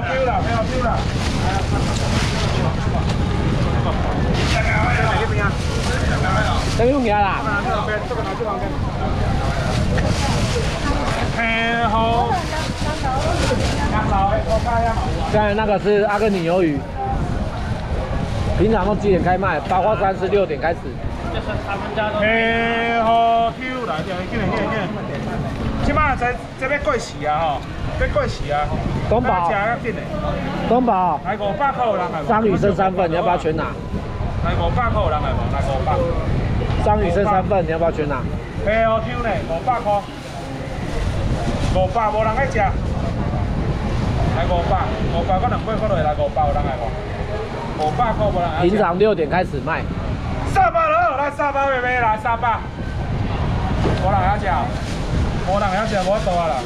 丢了，没有丢了。等用起来啦。黑好。刚才那个是阿根廷鱿鱼，平常都几点开卖？八卦山是六点开始。黑好丢来，叫叫叫叫。即马在这边过时啊吼，要过时啊。东宝。东宝。来五百块有人来无？张雨生三份，你要不要全拿？来五百块有人来无？来五百。张雨生三份，你要不要全拿？黑好丢呢，五百块。五百无人爱吃。来五百，五百，我两百块落来五百，有人来无？五百块无人爱平常六点开始卖。三百了，来三百妹妹来三百。无人要吃，无人要吃，无多啦。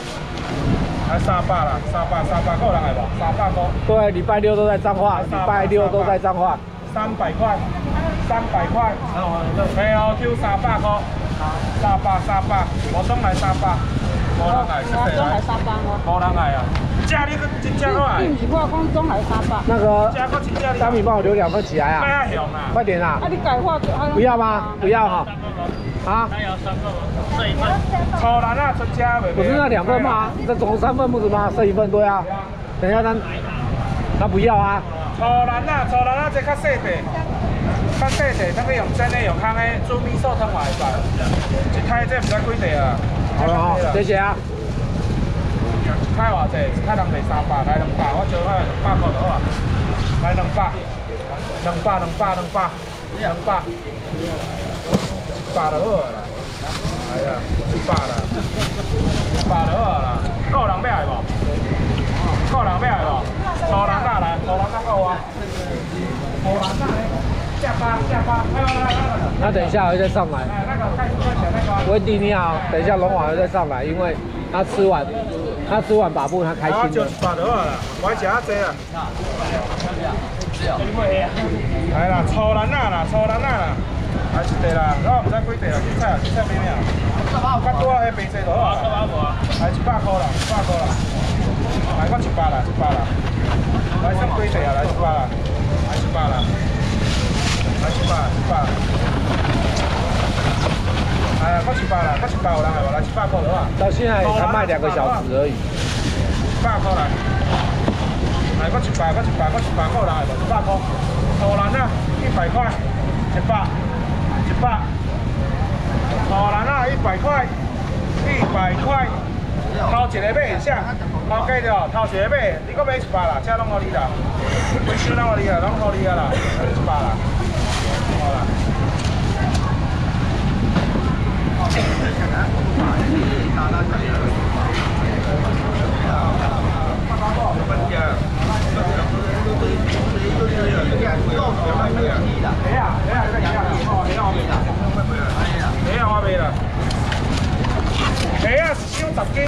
来三百啦，三百三百，够人来吧？三百多。对，礼拜六都在彰化，礼拜六都在彰化。三百块，三百块。没有就三百块。三百三百，我中来三百。没人来，我中来三百哦。无人来啊。价你个真正好哎！我讲中来三百。那个，大米帮我留两份起来啊！快点啊！啊，你改话不要吗？不要哈。啊？三份？剩一份。超难啊，成家不是那两份吗？这总三份不是吗？剩一份对啊。等一下他，他不要啊。超难啊，超难啊，这较细的，较细的，那个用真的用康的煮米寿汤来饭，一太这唔知几地啊。好了好，谢谢啊。太偌济，太人卖三百，来两百，我招开两百块就好啊。来两百，两百，两百，两百，两百，一百就好啦。哎呀，一百啦，一百就好啦。够人买无？够人买无？粗人哪来？粗人哪够啊？无人哪来？下巴，下巴，来来来来。那等一下会再上来。哎，那个太多钱那个。温迪你好，等一下龙华会再上来，因为他吃完。他吃完把布，他开心了。就八多啦，我吃下济啊。来啦，粗兰啊啦，粗兰啊啦，来一地啦，我唔知几地啦，几菜啊，几菜咩咩啊？较多啊，迄白菜就好啊。来一百块啦，一百块啦。来，我一百啦，一百啦。来剩几地啊？来一百啦，来一百啦，来一百，一百。哎呀，我一百啦，我一百有人来无？来一百块就好。到现在才卖两个小时而已。一百块来，来我一百，我一百，我一百块来无？一百块。荷兰啊，一百块，一百，一百。荷兰啊，一百块，一百块。头一个买啥？头家着，头一个买，你搁买一百啦，这拢互你啦。每箱拢互你啦，拢互你啊啦，一百啦。好啦。十斤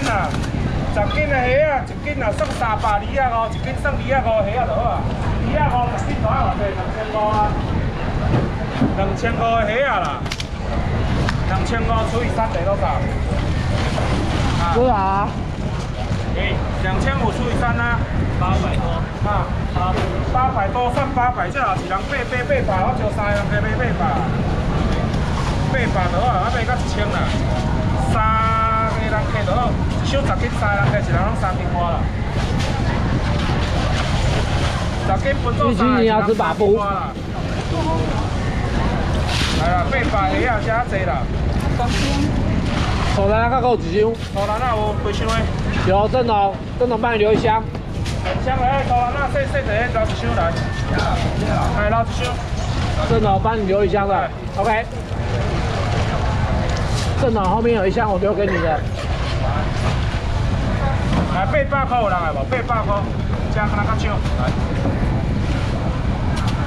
啊，十斤的虾啊，一斤啊算三百二啊五，一斤算二啊五虾啊就好啊，二啊五一斤大偌济，两千五啊，两千五的虾啊啦。两千五除以三等于多少？多少？诶，两千五除以三呢？八百多。啊，八八百多算八百，这也是人八八八百，我招三个人加八八百。八百多啊，我买到一千啦。三个人加多少？一箱十斤，三人加一人拢三千花啦。十斤分做三，一人三斤花啦。来啦，八百个啊，加济啦。好啦，那够几箱？好啦，那有几箱诶？有郑总，郑总帮你留一箱。箱诶，好啦，那细细的捞一箱来。来捞一箱。郑总帮你留一箱的，OK。郑总后面有一箱，我留给你的。来八百块有人来无？八百块，加那个少。来，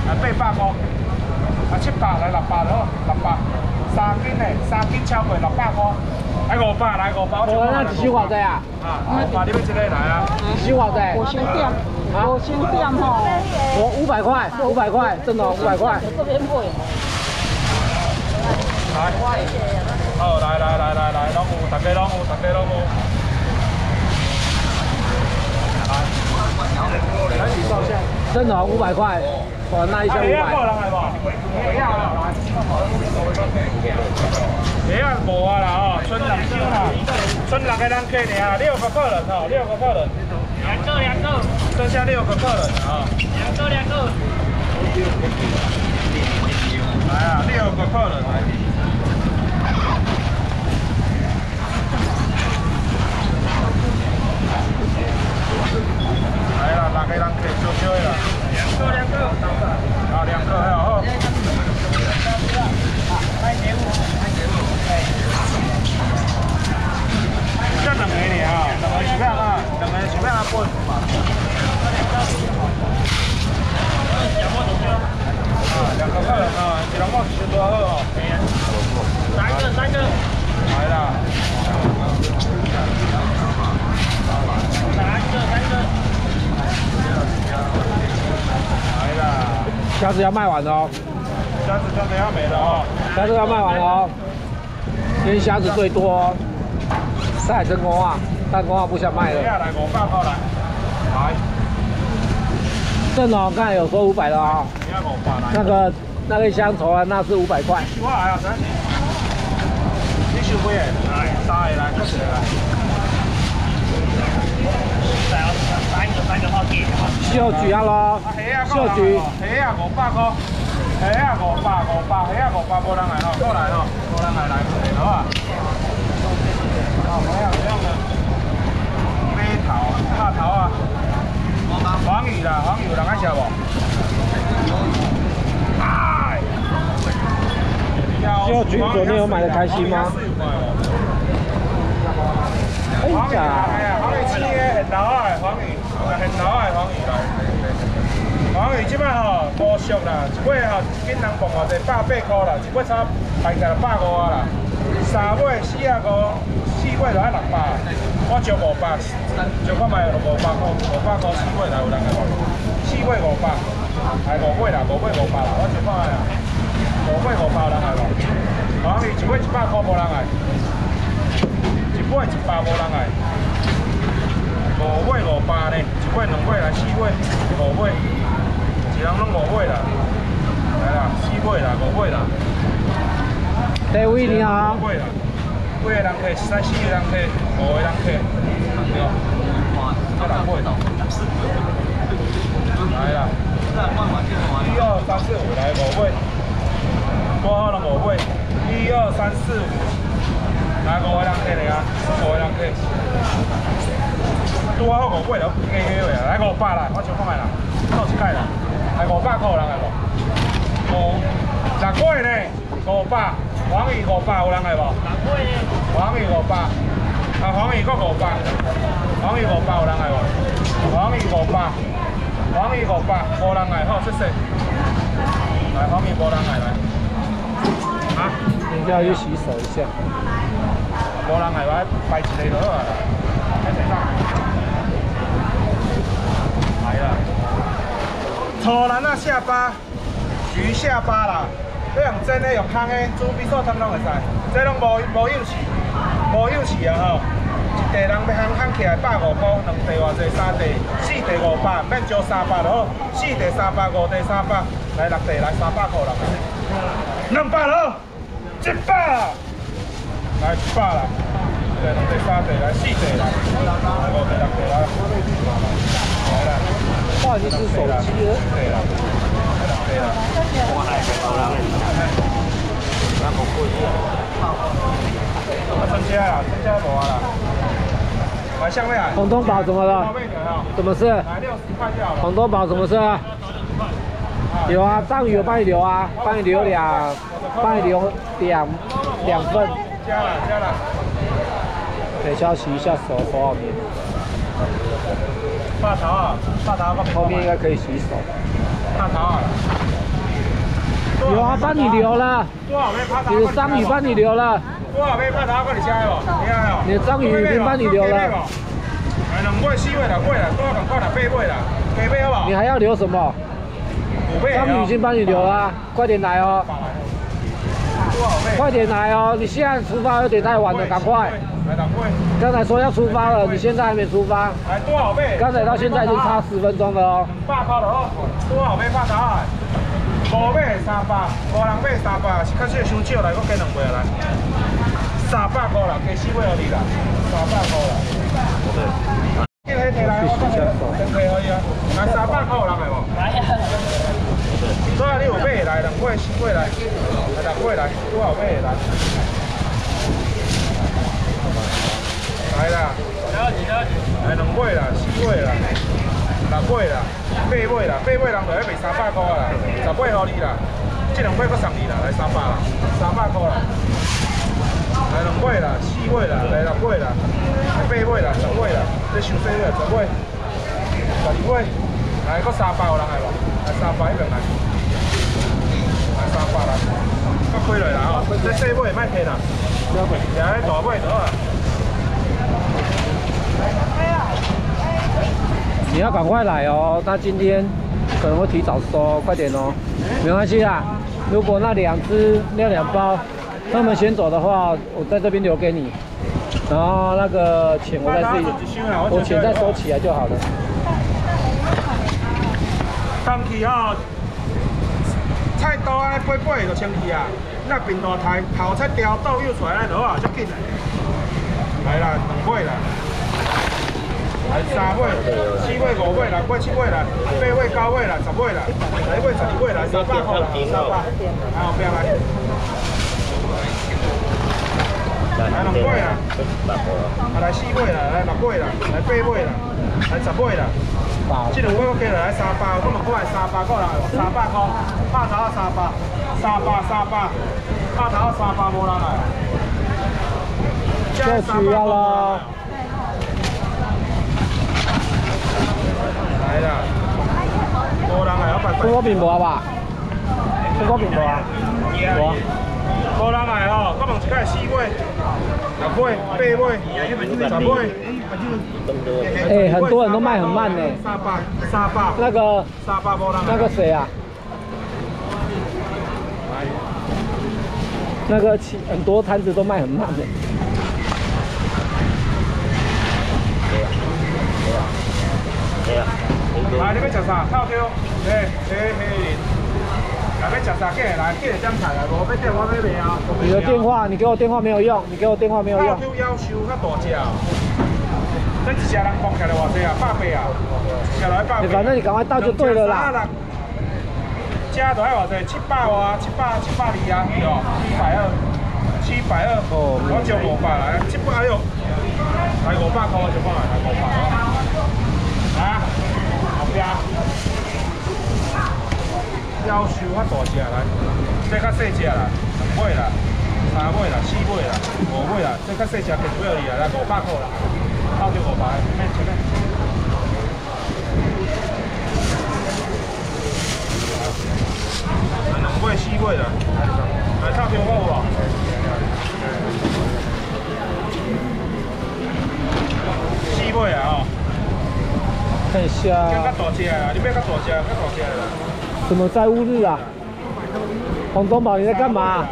来八百块。啊，七百来六百咯，六百三斤嘞，三斤超过六百块，来五百，来五百。我那一箱偌济啊？啊，五百你要一个来啊？一箱偌济？五箱点，五箱点吼。我五百块，五百块，真的五百块。这边贵。来，好，来来来来来，拢有，大家拢有，大家拢有。来。生蚝五百块，哇，那一箱五百。人来无？虾啊，啦吼，剩六箱啦，剩六个人客尔，六个客人吼，六个客人，两个两个剩下六个客人啊。两个两个，来啊，六个客人来。来啦，六个人客少少的啦。两个两个，啊，两个还有好。这两个呢啊，两个是咩啊？两个是咩啊？本。啊，两个客人啊，一人莫吃多好哦。三个三个，来啦，三个三个，来啦，虾子要卖完了哦，虾子真的要没了哦。虾子要卖完了哦。今天虾子最多哦，赛真公啊，但公啊不想卖了。来来，来，正哦，刚才有说五百的啊。那个那个香头啊，那是五百块。我来啊，三。你收几个？来，三个来，几个来？三个三个三个好点，秀菊啊咯啊，虾啊，，秀菊，虾啊，五百块。虾啊，五百，五百，虾啊，五百，无人来吼，过来吼，无人来来，好啊。好，没有这样的。马头，马头啊。黄鱼啦，黄鱼有人爱吃无？哎。秀菊昨天有买得开心吗哎黄鱼呀啊，哎呀，黄鱼很老啊，黄鱼，很老啊，黄鱼来。黄鱼即摆吼无俗啦，一尾吼一斤人磅偌济百八箍啦，一尾差卖价百五啊啦。三尾四啊五，四尾就爱六百，我招五百，招看卖五百箍，五百箍四尾来有人来无？四尾五百，系五尾啦，五尾五百啦，我招看卖啊，五尾五百有人来无？黄鱼一尾一百箍无人来，一尾一百无人来。五尾五百呢，一尾两尾来四尾，五尾，一人拢五尾啦。来啦，四尾啦，五尾啦，David 你好五，尾啦。五个人客，三四个人客，五个人客，对。啊，六尾。来啦，一二三四五来五尾，多好了五尾，一二三四五，来五个人客嚟啊，五个人客。拄好五尾了，加加位啊，来五百啦，我先看下啦，到一届啦，来五百块有人来无？五六尾呢？五百，黄鱼五百有人来无？两个呢，黃魚五百，啊黃魚嗰五百，黃魚五百。有人嚟喎，黃魚五百，黃魚五百。無人嚟，好謝謝。來黃魚無人嚟來，啊，等一下去洗手一下。無人嚟話擺一個就好啊，喺地上。來啦，土蘭啊下巴，魚下巴啦，你用蒸的用烘的，煮米索湯攏會使，這攏無無幼刺，無幼刺啊吼。一地人要烘烘起来百五塊，兩地偌濟，三地、四地五百，免招三百就好，四地三百，五地三百，来六地来三百塊人，两百了，一百啦，來一百啦，一地兩地三地來四地來，來五地六地來，來啦，哇，你是手對啦，机了？對啦，對啦，我係個人，咱無貴啊，啊，增加啦，增加無啊啦，來下面啊。红东宝怎么了？什么事？来六十块就好了。红东宝什么事啊？有啊，章鱼我帮你留啊，帮你留两，帮你留两两份。加了加了，等一下洗一下手，手好黏，发头啊，发头我后面应该可以洗手。发头啊。有啊，帮你留了，多少杯发头？你的章鱼帮你留了，多少章鱼已经帮你留了哎，两块、四尾、六尾啦，多少共款啦，八尾啦，加尾好不好你？还要留什么？章鱼已经帮你留了啊，快点来哦。快点来哦！你现在出发有点太晚了，赶快！刚才说要出发了，你现在还没出发，来多少倍？刚才到现在就差十分钟了哦。百块就好，多少倍拍答案？五买三百，无人买三百，是确实伤少来，我加两倍来。三百块啦，加四尾互你啦，三百块啦。叫迄摕来，我等下等摕可以啊。来三百块有人来无？来呀！多少你有买来，两尾、四尾来，来两尾来，多少买来？来啦，了解了解。来两尾啦，四尾啦，六尾啦，八尾啦，八尾人就要卖三百块啦，十尾互你啦，这两尾搁送你啦，来三百啦，三百块啦。来两尾啦，四尾啦，来六尾啦，来八尾啦，十尾啦，这伤细尾，十尾，十二尾，来搁三百有人来无？来三百一边来，来三百啦，搁开落啦吼，这细尾莫摕啦，抓迄大尾就好啊。你要赶快来哦，他今天可能会提早收，快点哦。没关系啦，如果那两只那两包他们先走的话，我在这边留给你，然后那个钱我再自己，我钱再收起来就好了。当去吼，菜刀安尼掰掰就清去啊。那平大台头菜雕倒右出来就好啊，足紧的。来啦，两尾啦，来三尾、四尾、五尾、六尾、七尾啦，八尾、九尾啦，十尾啦，十一尾、十二尾啦，三百块啦，三百。来后边来。来两尾啦，啊来四尾啦，来六尾啦，来八尾啦，来十尾啦。这两尾我加落来三百，我嘛过来三百过来，三百块，拍头啊三百，三百三百，拍头啊三百无人来。就需要了。来啦，无人来，我拜拜。中国饼无吧？中国饼无啊？无啊。无人来哦，我问一下四尾、十尾。哎，很多人都卖很慢呢。三百，三百。那个。那个谁啊？那个其很多摊子都卖很慢的。来，你要食啥？套票，嘿，嘿，嘿。来，要食啥？过来，来，过来点菜来，无要点我要卖啊。你的电话，你给我电话没有用，你给我电话没有用。套票要求较大只哦。这一家人放起来偌济啊？百八啊？下来百八。反正你赶快到就对了啦。加大概偌济？七百哇，七百七百二啊，哦，七百二，七百二。哦。我就五百来，七百哎呦，来五百块就放来，来五百哦。啊，后边。要求较大只来，这较细只啦，两尾啦，三尾啦，四尾啦，五尾啦，这较细只便宜而已啦，来五百块啦，到就五百，前面前面。来两尾四尾啦，来差票我有无？四尾啊哦。看一下。较大只啊，你要较大只，较大只啦。什么债务日啊？黄东宝你在干嘛？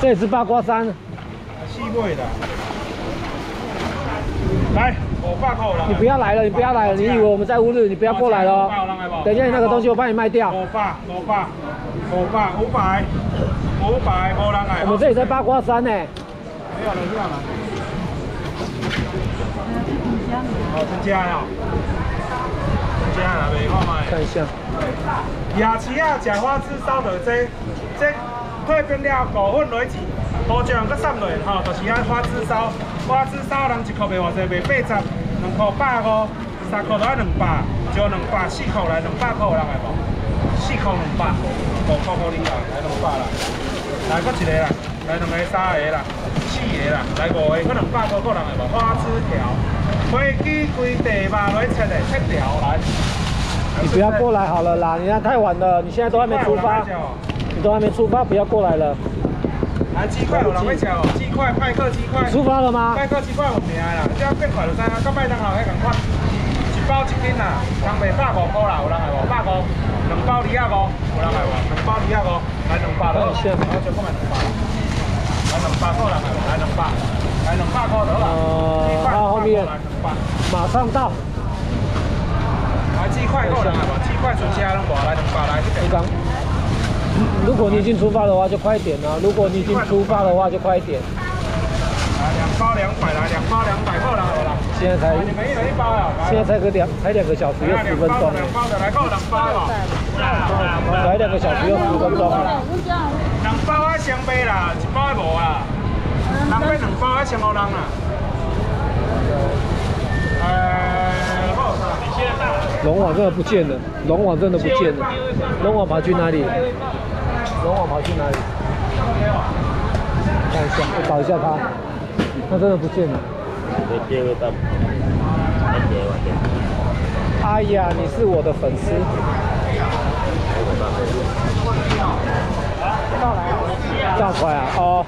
这也是八卦山。西贵的。来，五百块了。你不要来了，你不要来了，你以为我们在乌日？你不要过来了。等一下你那个东西我帮你卖掉。五百，五百，五百，五百，五百，无人来。我们这里在八卦山呢。没有了，没有了。哦，增加呀。看一下，夜市啊，食花枝烧的这这退冰了，五粉落去，包酱搁散落，吼，就是啊花枝烧，花枝烧人一块卖偌济，卖八十，两块百五，三块就要两百，就两百，四块来两百块有人来无？四块两百，五块五零啦，来两百啦，来搁一个啦，来两个三个啦，四个啦，来五个，搁两百块个人来无？花枝条。飞机规地嘛，来切嘞，切条来。你不要过来好了啦，你看太晚了，你现在都还没出发，你都还没出发，不要过来了。来鸡块有人要吃哦，鸡块派克鸡块。出发了吗？派克鸡块有名啦，只要变快就知啊，跟麦当劳迄共款，一包一斤啦，人卖百五块啦，有人来无？百五，两包二啊五，有人来无？两包二啊五。来两百了，我先看卖两百。来两百块人来，来两百，来两百块就好啦。哦鸡块啊后面，马上到。来鸡块够人来吧？鸡块出车拢无来两百来这边。你刚，如果你已经出发的话就快点啊！如果你已经出发的话就快点。来两包两百，来两包两百够人来啦。现在才你们一人一包啊。来现在才个两才两个小时又十分钟两包的，来够两包了。才两个小时又十分钟了。两包啊双杯啦，一包还无啊。人买两包啊千五人啦。龙王真的不见了，龙王真的不见了，龙王跑去哪里？龙王跑去哪里？看一下，我找一下他，他真的不见了。哎呀，你是我的粉丝。这样快啊！哦，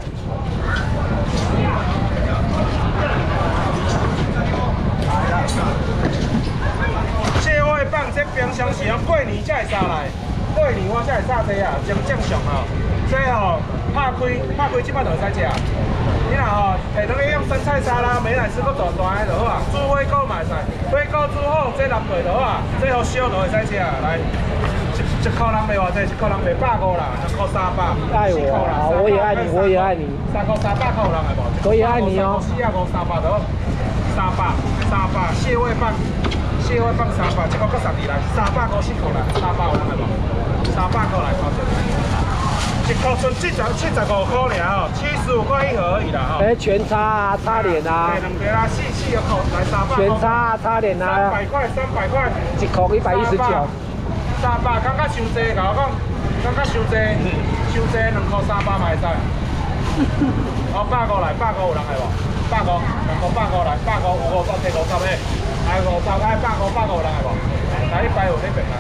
这位放这冰箱是要过年才会杀来，过年我才会杀这啊，正正常哦。这吼拍开拍开即摆就会使食。你若吼下当去用生菜沙拉、美乃滋搁大大的就好啊，煮火锅嘛会使，火锅煮好这淋过就好啊，这好烧就会使食啊。来，一一箍人卖偌济？一箍人卖百五啦，两箍三百，爱我四箍啦好我也爱你我也爱你。三箍三百箍人系无？我也爱你哦四啊五三百就好，三百三百蟹味棒。蟹味棒三百，一个搁十二来，三百块四箍来，三百有人来无？三百块来，抱歉。一箍剩七十七十五块尔吼，七十五块一盒而已啦吼。哎，全擦啊，擦脸啊对，，两个啦，四四个扣来三百。全擦啊，擦脸啊三，百块，三百块。一口一百一十九。三百，感觉伤济，甲我讲，感觉伤济，伤济，两箍三百嘛会使。哦，百五来，百五有人来无？百五，两箍百五来，百五有五十，摕五十个，来五十，来百五，百五有人来无？来一百有那边来，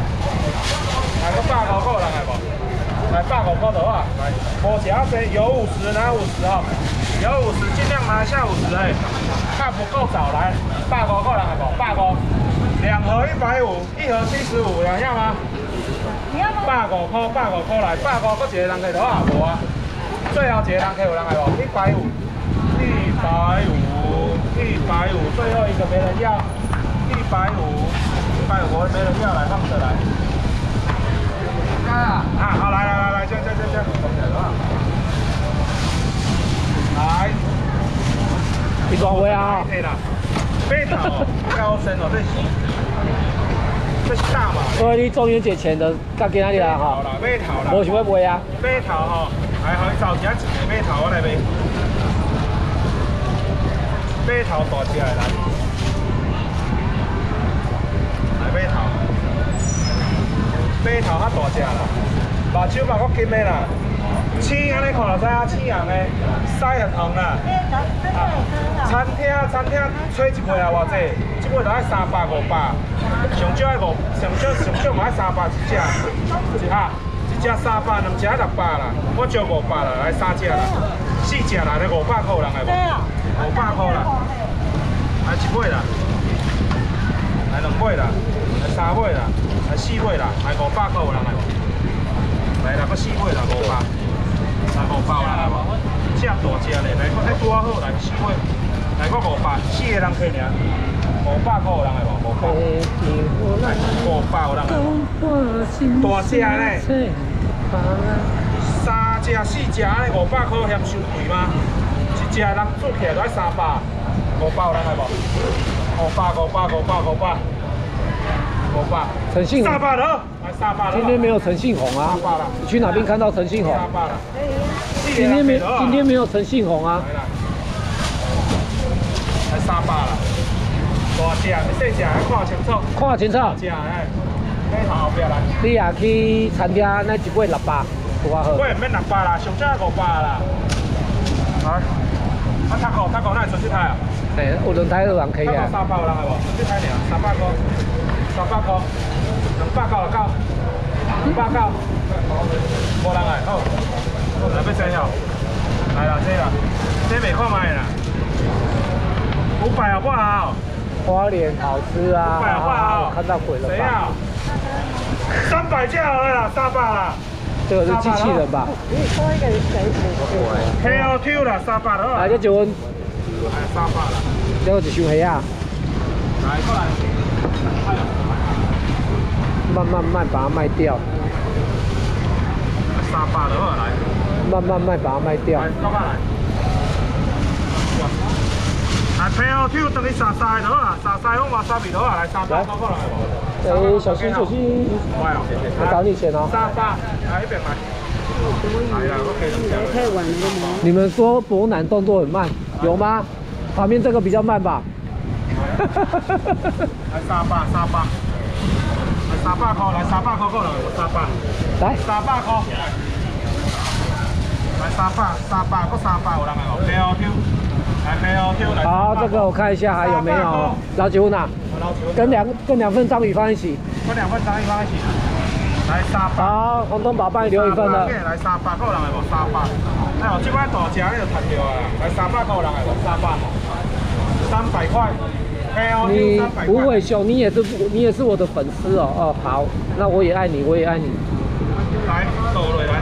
来个百五个有人来无？来百五个就好啊，来，无食啊济，有五十拿五十哦，有五十尽量拿下五十哎，怕不够少来，百五个人来无？百五，两盒一百五，一盒七十五，两样吗？百五块，百五块来，百五个一个人客多啊？无啊，最后一个人客有人来无？一百五，一百五，一百五，最后一个没人要，一百五，一百五没人要，来放着来。啊，好，来来来来，这这这这，来，你多少位啊？可以啦。贝塔哦，高升哦，这是这是大嘛？所以你中元节前的到今仔日啊吼，好啦，贝塔啦。无想要买啊？马头吼，来，互伊找一下一个马头，我来买。马头大只的来，来马头，马头较大只啦，目睭嘛够金的啦，青安尼看就知影青红的，屎很红啦。餐厅餐厅吹一杯啊，偌济？一杯就爱三百五百，上少爱五，上少上少嘛爱三百一只，一下。一只三百，两只六百啦，我招五百啦，来三只啦，四只啦，来五百块人来无？五百块啦，来一尾啦，来两尾啦，来三尾啦，来四尾啦，来五百块有人来无？来啦，搁四尾啦，五百，来五百有人来无？只大只嘞，来搁还拄啊好，来四尾，来搁五百，四个人客尔，五百块有人来无？五百，五百有人来无？大只呢？三只四只安尼五百块嫌伤贵吗？一只人做起来都要三百，五百有人来无？五百五百五百五百陈信宏，三百了，来三百了。今天没有陈信红啊你去哪边看到陈信宏？三百了。今天没今天没有陈信红啊？来啦，来三百了。大只，细只，看清楚。看清楚，大只哎，马头后壁来。你也去餐厅那一尾六百，多好。喂，免六百啦，上少五百啦。来，啊，塔口塔口，那纯粹台啊？哎，有轮胎有人可以塔口啊。三百有人来无？纯粹台尔，三百块，三百块，两百九就够，两百九，无人来，好，来要真哦，来啦，这啦，这袂看卖啦，五百好不好？花莲好吃啊！五百好不好？看到鬼了吧？谁啊？三百就好了啦，三百啦。这个是机器人吧？你说一个谁谁 K O Q 啦，三百就好啊，这一温，哎，三百啦。这个一箱虾啊，来过来。慢慢慢把它卖掉，三百就好来。慢慢慢把它卖掉来，。走过来。来 K O Q 等于三三就好啦，三三我嘛三米就好来，三百走过来。哎，小心小心，快哦，我找你钱哦。三百，来一边来。来啦，OK 了。太晚了吗？你们说博南动作很慢，有吗？旁边这个比较慢吧？来三百，三百。三百块，来三百块过来，三百。来，三百块。来三百，三百，搁三百有人来哦。K O Q，来 K O Q 来。好，这个我看一下还有没有？老九呢？老球跟两跟两份章鱼放一起。跟两份章鱼放一起。来三百。好，红东宝帮你留一份了。来三百，够人来无？三百。哎呦，这摆大只你就赚到啊！来三百够人来无？三百。三百块。K O 你不会凶。你也是你也是我的粉丝哦。哦，好，那我也爱你，我也爱你。来，倒落来。